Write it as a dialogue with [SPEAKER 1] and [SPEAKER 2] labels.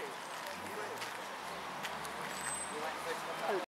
[SPEAKER 1] three.